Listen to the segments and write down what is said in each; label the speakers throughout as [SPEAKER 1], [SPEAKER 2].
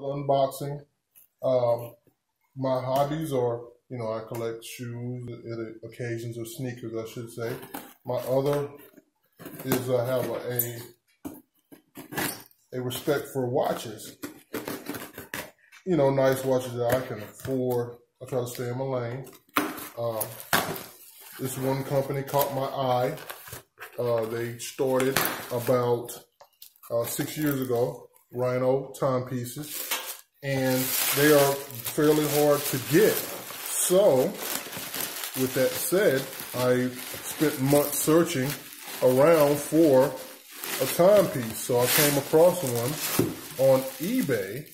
[SPEAKER 1] unboxing. Um, my hobbies are, you know, I collect shoes at occasions or sneakers, I should say. My other is I have a a respect for watches. You know, nice watches that I can afford. I try to stay in my lane. Um, this one company caught my eye. Uh, they started about uh, six years ago. Rhyno timepieces, and they are fairly hard to get. So, with that said, I spent months searching around for a timepiece. So I came across one on eBay.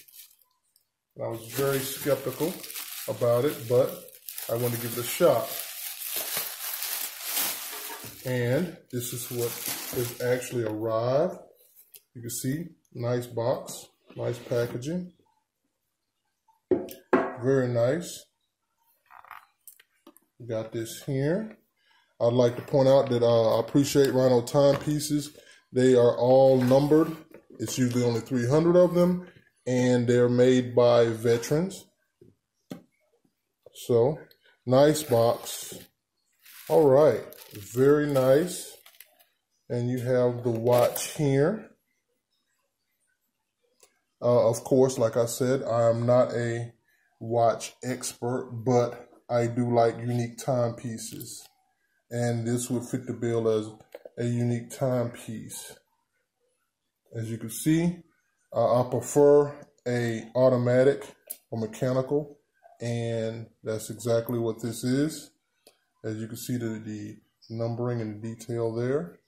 [SPEAKER 1] And I was very skeptical about it, but I wanted to give it a shot. And this is what has actually arrived. You can see Nice box, nice packaging. Very nice. Got this here. I'd like to point out that uh, I appreciate Rhyno timepieces. They are all numbered. It's usually only 300 of them, and they're made by veterans. So, nice box. All right, very nice. And you have the watch here. Uh, of course, like I said, I am not a watch expert, but I do like unique timepieces. And this would fit the bill as a unique timepiece. As you can see, uh, I prefer a automatic or mechanical, and that's exactly what this is. As you can see the, the numbering and detail there.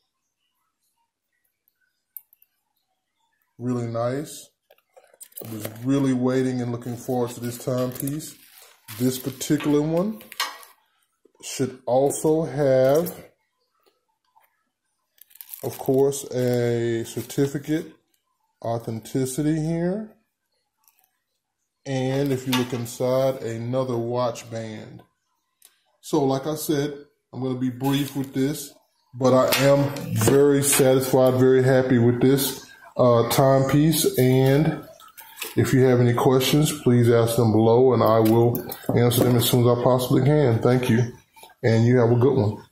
[SPEAKER 1] Really nice. I was really waiting and looking forward to this timepiece. This particular one should also have, of course, a certificate authenticity here. And if you look inside, another watch band. So like I said, I'm going to be brief with this, but I am very satisfied, very happy with this uh, timepiece and if you have any questions, please ask them below and I will answer them as soon as I possibly can. Thank you. And you have a good one.